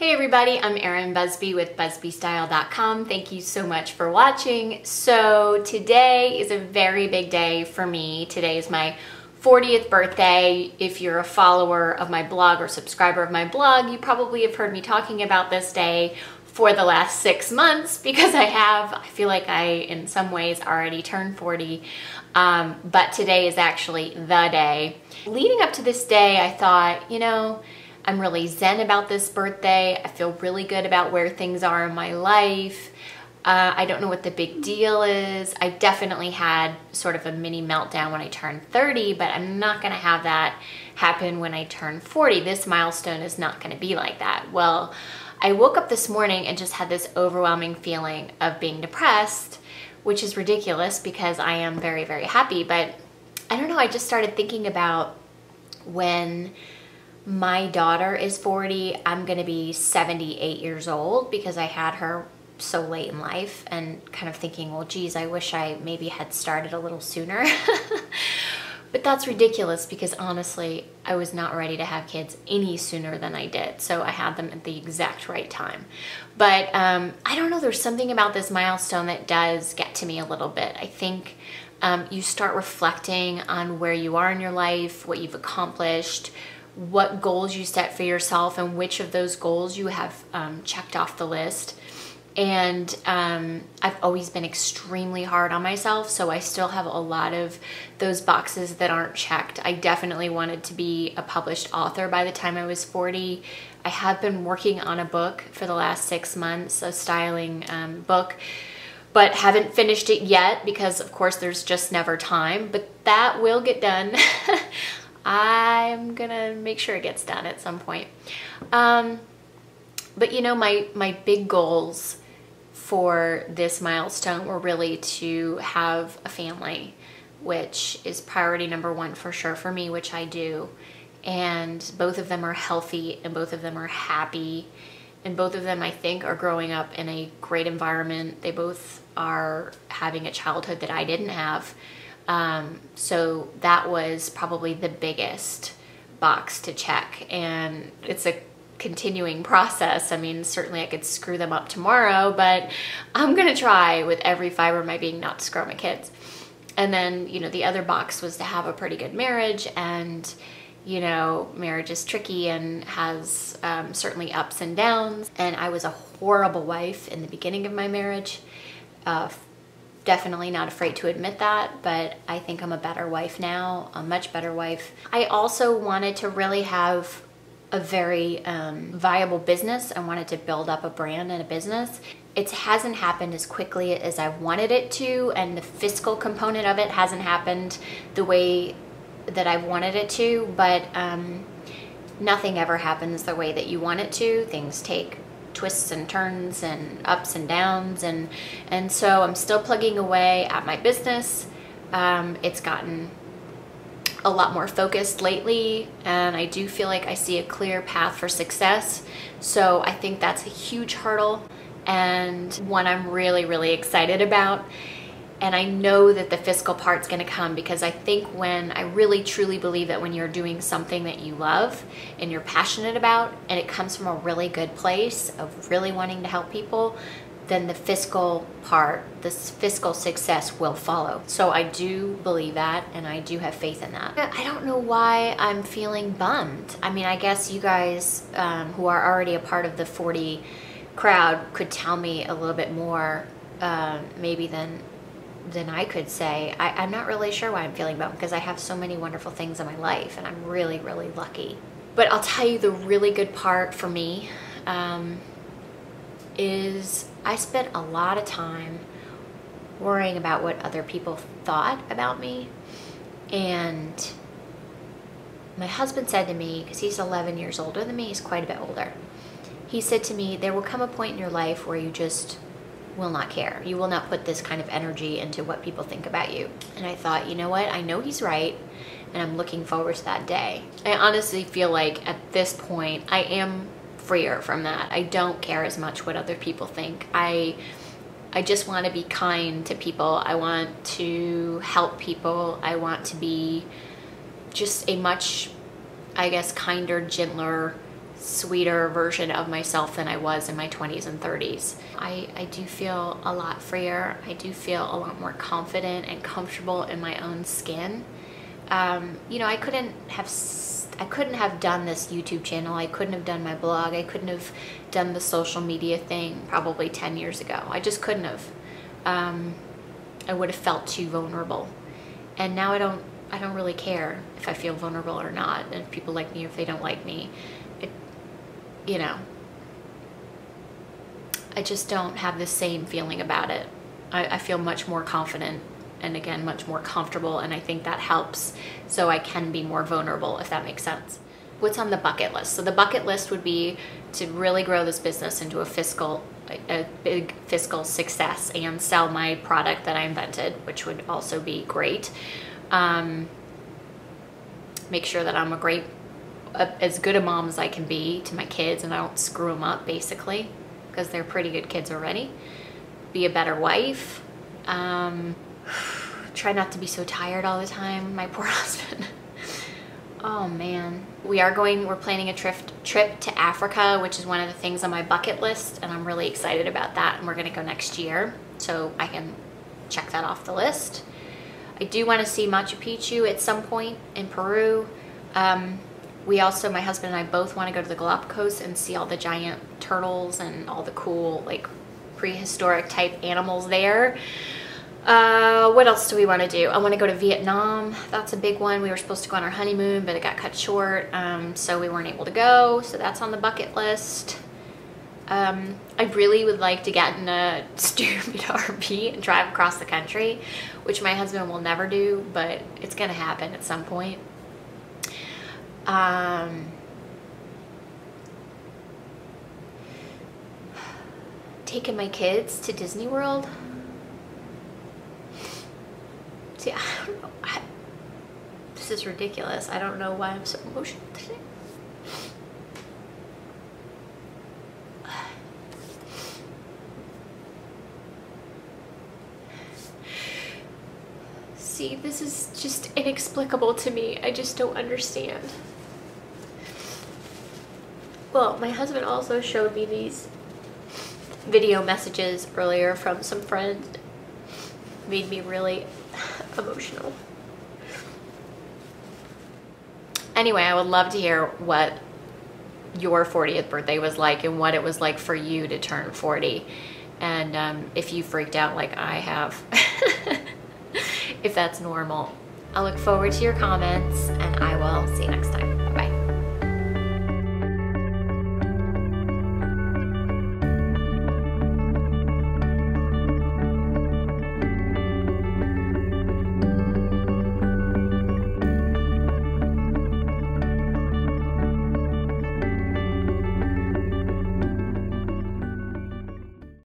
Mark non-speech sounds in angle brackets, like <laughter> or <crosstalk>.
Hey everybody, I'm Erin Busbee with busbeestyle.com. Thank you so much for watching. So today is a very big day for me. Today is my 40th birthday. If you're a follower of my blog or subscriber of my blog, you probably have heard me talking about this day for the last six months because I have, I feel like I, in some ways, already turned 40. Um, but today is actually the day. Leading up to this day, I thought, you know, I'm really zen about this birthday. I feel really good about where things are in my life. Uh, I don't know what the big deal is. I definitely had sort of a mini meltdown when I turned 30, but I'm not going to have that happen when I turn 40. This milestone is not going to be like that. Well, I woke up this morning and just had this overwhelming feeling of being depressed, which is ridiculous because I am very, very happy. But I don't know, I just started thinking about when my daughter is 40, I'm going to be 78 years old because I had her so late in life and kind of thinking, well, geez, I wish I maybe had started a little sooner. <laughs> but that's ridiculous because honestly, I was not ready to have kids any sooner than I did. So I had them at the exact right time. But um, I don't know, there's something about this milestone that does get to me a little bit. I think um, you start reflecting on where you are in your life, what you've accomplished, what goals you set for yourself and which of those goals you have um, checked off the list. And um, I've always been extremely hard on myself, so I still have a lot of those boxes that aren't checked. I definitely wanted to be a published author by the time I was 40. I have been working on a book for the last six months, a styling um, book, but haven't finished it yet because, of course, there's just never time. But that will get done. <laughs> I'm gonna make sure it gets done at some point. Um, but you know, my, my big goals for this milestone were really to have a family, which is priority number one for sure for me, which I do. And both of them are healthy and both of them are happy. And both of them, I think, are growing up in a great environment. They both are having a childhood that I didn't have. Um, so that was probably the biggest box to check. And it's a continuing process. I mean, certainly I could screw them up tomorrow, but I'm gonna try with every fiber of my being not to screw my kids. And then, you know, the other box was to have a pretty good marriage and you know, marriage is tricky and has um, certainly ups and downs. And I was a horrible wife in the beginning of my marriage. Uh, definitely not afraid to admit that, but I think I'm a better wife now, a much better wife. I also wanted to really have a very um, viable business. I wanted to build up a brand and a business. It hasn't happened as quickly as I wanted it to, and the fiscal component of it hasn't happened the way that I've wanted it to, but um, nothing ever happens the way that you want it to. Things take twists and turns and ups and downs and and so I'm still plugging away at my business. Um, it's gotten a lot more focused lately and I do feel like I see a clear path for success. So I think that's a huge hurdle and one I'm really really excited about and I know that the fiscal part's gonna come because I think when I really truly believe that when you're doing something that you love and you're passionate about and it comes from a really good place of really wanting to help people, then the fiscal part, the fiscal success will follow. So I do believe that and I do have faith in that. I don't know why I'm feeling bummed. I mean, I guess you guys um, who are already a part of the 40 crowd could tell me a little bit more uh, maybe than than I could say. I, am not really sure why I'm feeling bummed because I have so many wonderful things in my life and I'm really, really lucky. But I'll tell you the really good part for me um, is I spent a lot of time worrying about what other people thought about me. And my husband said to me, because he's 11 years older than me, he's quite a bit older. He said to me, there will come a point in your life where you just will not care. You will not put this kind of energy into what people think about you. And I thought, you know what? I know he's right and I'm looking forward to that day. I honestly feel like at this point I am freer from that. I don't care as much what other people think. I I just want to be kind to people. I want to help people. I want to be just a much I guess kinder, gentler sweeter version of myself than I was in my 20s and 30s. I, I do feel a lot freer. I do feel a lot more confident and comfortable in my own skin. Um, you know, I couldn't have I couldn't have done this YouTube channel. I couldn't have done my blog. I couldn't have done the social media thing probably 10 years ago. I just couldn't have. Um, I would have felt too vulnerable. And now I don't I don't really care if I feel vulnerable or not, and if people like me or if they don't like me you know, I just don't have the same feeling about it. I, I, feel much more confident and again, much more comfortable. And I think that helps so I can be more vulnerable, if that makes sense. What's on the bucket list? So the bucket list would be to really grow this business into a fiscal, a big fiscal success and sell my product that I invented, which would also be great. Um, make sure that I'm a great a, as good a mom as I can be to my kids and I don't screw them up basically because they're pretty good kids already. Be a better wife. Um, try not to be so tired all the time. My <laughs> poor husband. oh man. We are going, we're planning a trip, trip to Africa, which is one of the things on my bucket list and I'm really excited about that and we're gonna go next year so I can check that off the list. I do want to see Machu Picchu at some point in Peru. Um, we also, my husband and I both want to go to the Galapagos and see all the giant turtles and all the cool like prehistoric type animals there. Uh, what else do we want to do? I want to go to Vietnam. That's a big one. We were supposed to go on our honeymoon, but it got cut short, um, so we weren't able to go. So that's on the bucket list. Um, I really would like to get in a <laughs> stupid RV and drive across the country, which my husband will never do, but it's going to happen at some point. Um, taking my kids to Disney World. See, I don't know. I, this is ridiculous. I don't know why I'm so emotional today. <sighs> See, this is just inexplicable to me. I just don't understand. Well, my husband also showed me these video messages earlier from some friends. Made me really emotional. Anyway, I would love to hear what your 40th birthday was like and what it was like for you to turn 40. And um, if you freaked out like I have, <laughs> if that's normal. I look forward to your comments and I will see you next time.